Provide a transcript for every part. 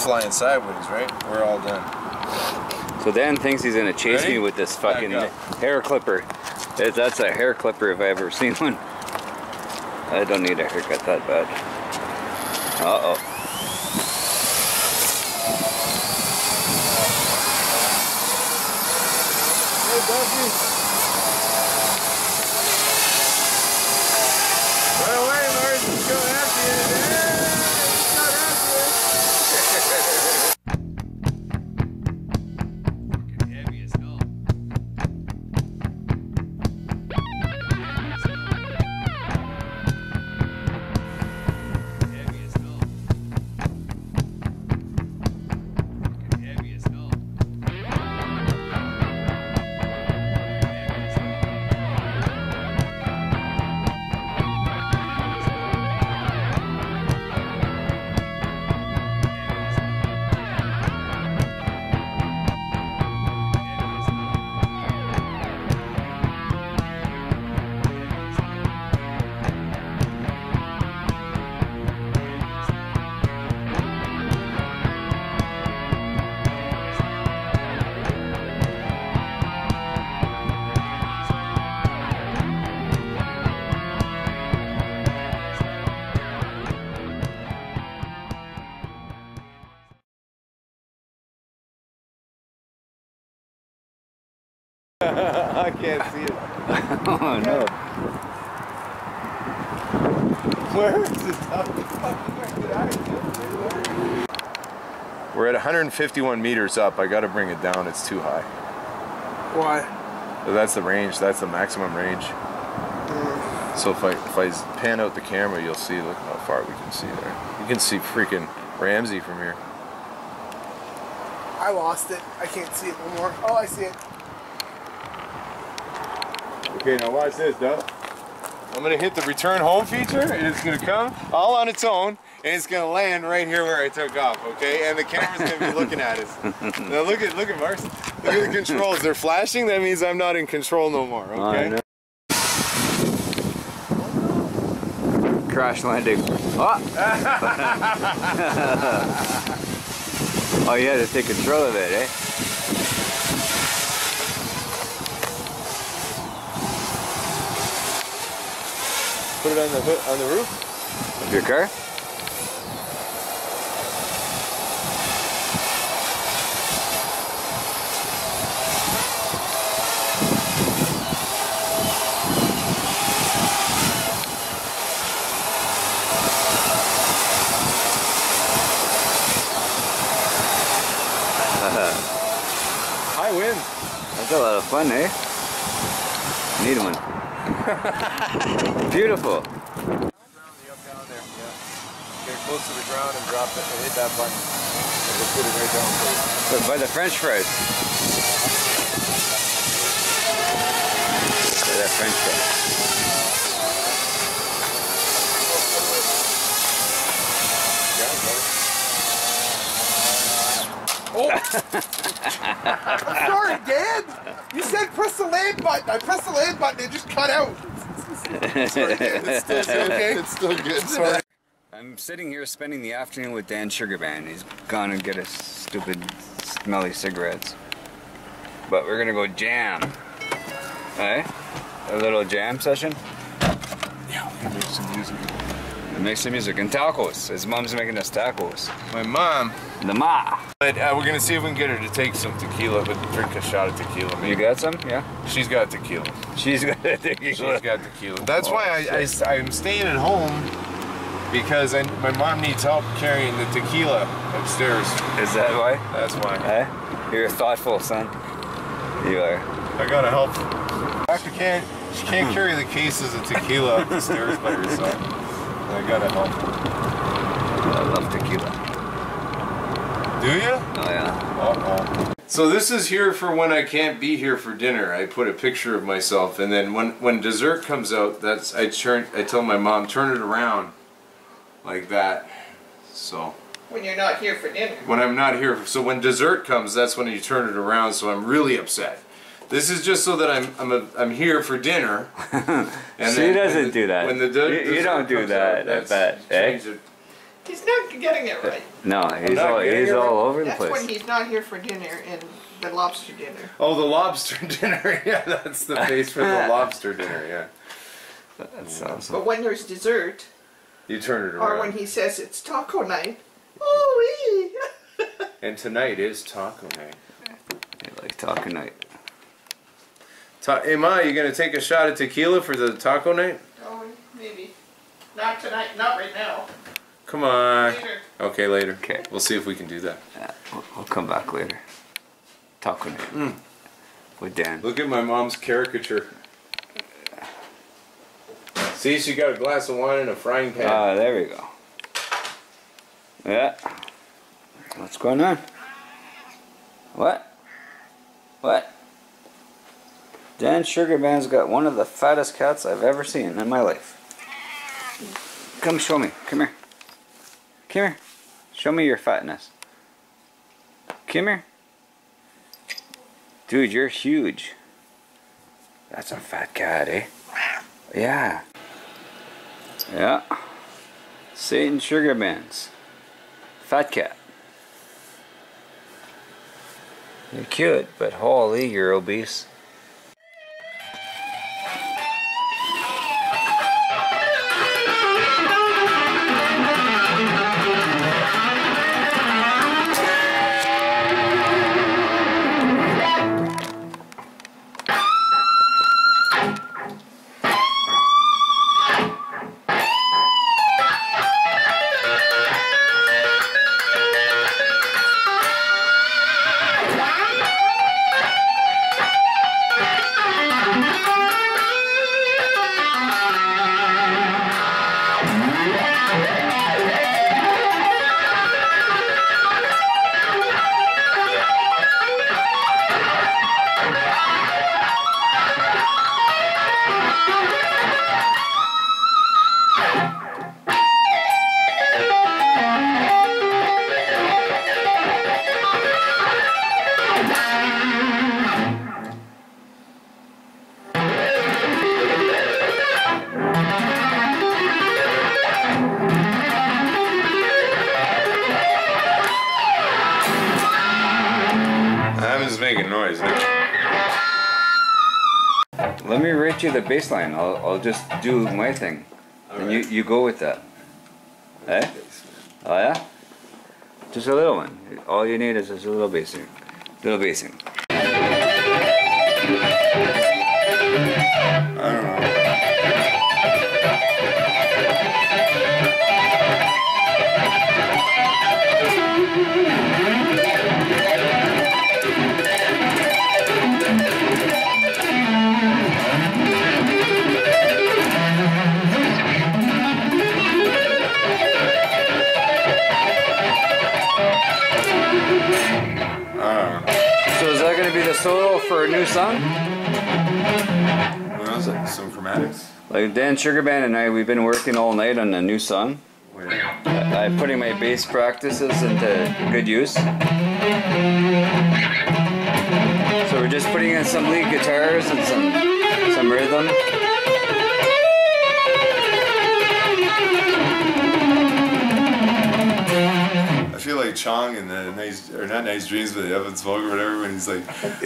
flying sideways, right? We're all done. So Dan thinks he's gonna chase Ready? me with this fucking hair clipper. If That's a hair clipper if I ever seen one. I don't need a haircut that bad. Uh oh. Hey, Buffy. Can't see it. Oh no. Where is it? We're at 151 meters up. I got to bring it down. It's too high. Why? So that's the range. That's the maximum range. Hmm. So if I if I pan out the camera, you'll see. Look how far we can see there. You can see freaking Ramsey from here. I lost it. I can't see it no more. Oh, I see it. Okay, now watch this, Doug. I'm gonna hit the return home feature, and it's gonna come all on its own, and it's gonna land right here where I took off. Okay, and the camera's gonna be looking at us. Now look at look at Mars. Look at the controls. They're flashing. That means I'm not in control no more. Okay. Crash landing. Oh! oh, you had to take control of it, eh? Put it on the hood, on the roof. Of your car? High wind. That's a lot of fun, eh? Need one. Beautiful. Get it close to the ground and drop it and hit that button. And we'll put it right down. Look, by the French fries. By that French fries. Sorry, Dan. You said press the land button. I pressed the land button. It just cut out. Sorry, Dan. It's still, it's okay. It's still good. Sorry. I'm sitting here spending the afternoon with Dan Sugarman. He's gone and get us stupid, smelly cigarettes. But we're gonna go jam. Eh? A little jam session? Yeah, we can make some music. Make some music. And tacos. His mom's making us tacos. My mom. The ma. But uh, we're gonna see if we can get her to take some tequila, but drink a shot of tequila. You got some? Yeah? She's got tequila. She's got tequila. She's got tequila. That's Oh, why I, I, am staying at home because I, my mom needs help carrying the tequila upstairs. Is that why? That's why. Eh? You're a thoughtful son. You are. I gotta help. Doctor can't. She can't carry the cases of tequila upstairs by herself. I gotta help. I love tequila. Do you? Oh yeah. Uh-oh. So this is here for when I can't be here for dinner. I put a picture of myself, and then when when dessert comes out, that's I turn. I tell my mom turn it around, like that. So When you're not here for dinner. when I'm not here, so when dessert comes, that's when you turn it around. So I'm really upset. This is just so that I'm I'm a, I'm here for dinner. And She then doesn't the- do that. When the de- You- you don't do that, out, I that's- bet, eh? change it. He's not getting it right. No, he's all he's it all over the That's when he's not here for dinner and the lobster dinner. Oh, the lobster dinner. Yeah, that's the face for the lobster dinner. Yeah. That's awesome. But when there's dessert, You turn it around. or when he says it's taco night, oh And tonight is taco night. I like talking night. Ta- hey, Ma, you gonna take a shot of tequila for the taco night? Oh, maybe. Not tonight, not right now. Come on. Later. Okay, later. Okay. We'll see if we can do that. Yeah, we'll, we'll come back later. Talking night with Dan. Look at my mom's caricature. See, she got a glass of wine and a frying pan. Ah, there we go. Yeah. What's going on? What? What? Dan Sugarman's got one of the fattest cats I've ever seen in my life. Come show me. Come here. Come here. Show me your fatness. Come here. Dude, you're huge. That's a fat cat, eh? Yeah. Yeah. Satan Sugar Bands. Fat cat. You're cute, but holy, you're obese. I'm just making noise. Let me rate you the baseline. I'll, I'll just do my thing. And you, you go with that. Eh? Oh yeah? Just a little one. All you need is just a little basing. Little basing. Chromatics? Like Dan Sugarband and I, we've been working all night on a new song. I- I'm putting my bass practices into good use. So we're just putting in some lead guitars and some some rhythm. I feel like Chong in the nice or not nice dreams, but Up in Smoke or whatever when he's like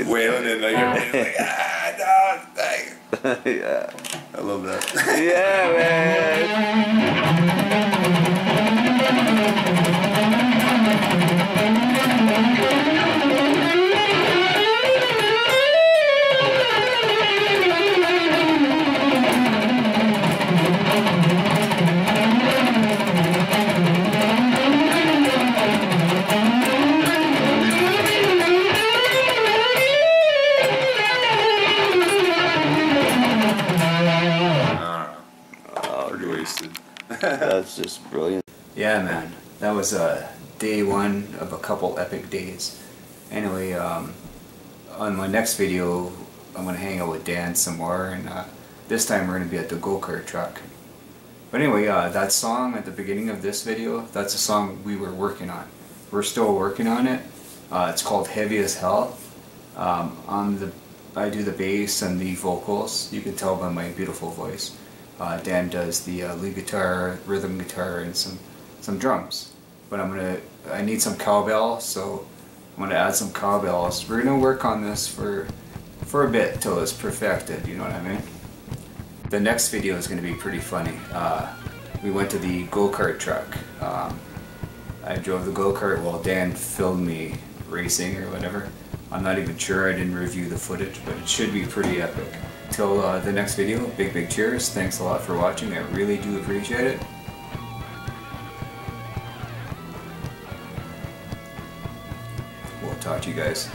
wailing and like everybody's like ah no, like, yeah. I love that. Yeah, man. Just brilliant. Yeah, man. That was uh, day one of a couple epic days. Anyway, um, on my next video, I'm gonna hang out with Dan some more, and uh, this time we're gonna be at the go-kart track. But anyway, uh, that song at the beginning of this video, that's a song we were working on. We're still working on it. Uh, it's called Heavy as Hell. Um, I'm the, I do the bass and the vocals. You can tell by my beautiful voice. Uh, Dan does the uh, lead guitar, rhythm guitar, and some some drums. But I'm gonna, I need some cowbell, so I'm gonna add some cowbells. We're gonna work on this for, for a bit till it's perfected, you know what I mean? The next video is gonna be pretty funny. Uh, we went to the go-kart track. Um, I drove the go-kart while Dan filmed me racing or whatever. I'm not even sure, I didn't review the footage, but it should be pretty epic. Till uh, the next video, big big cheers, thanks a lot for watching, I really do appreciate it. We'll talk to you guys